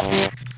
Oh.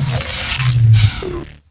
すいません。